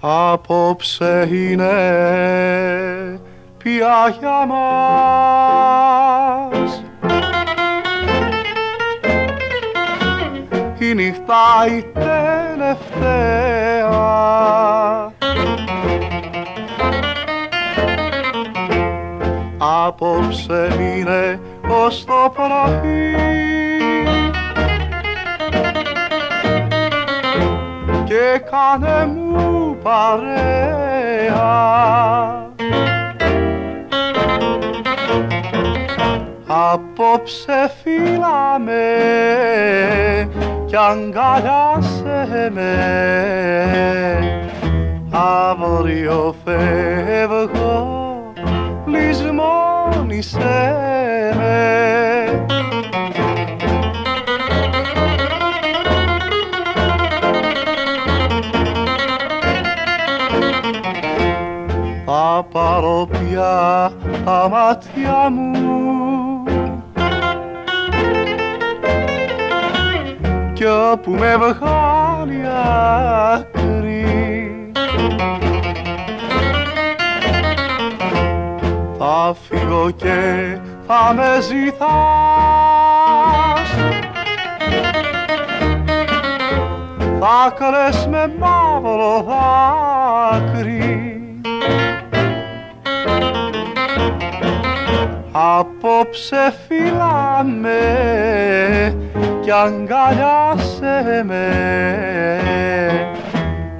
Απόψε είναι πια για μας. Η νύχτα η τελευταία Απόψε είναι ως το πρωί. Και κάνε μου παρέα. Απόψε φύλαμε κι αγκαλιάσε με. Αύριο φεύγω λησμόνισε Θα πάρω πια τα μάτια μου. Κι όπου με βγάλει άκρη θα φύγω και θα με ζητάς θα κλαις με μαύρο δάκρυ Απόψε φύλαμε κι αγκαλιάσε με.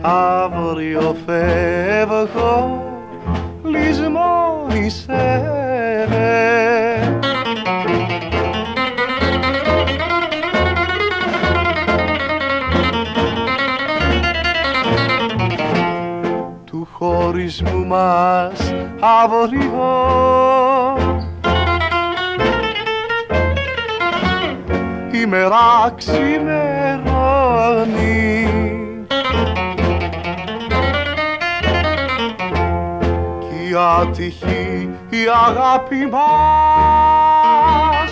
Αύριο φεύγω λησμόνισε με του χωρισμού μας αύριο η μέρα ξημερώνει. Κι η άτυχη η αγάπη μας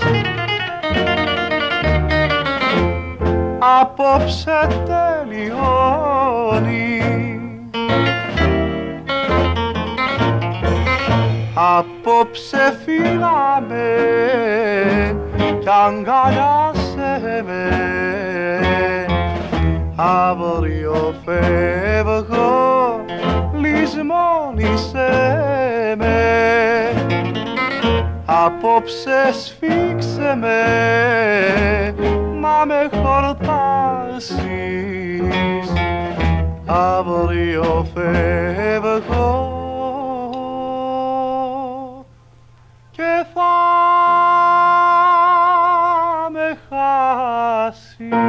απόψε τελειώνει. Απόψε φύγαμε κι αγκαλιάσε με αύριο φεύγω λησμόνισε με. Απόψε σφίξε με να με χορτάσεις. Αύριο φεύγω see.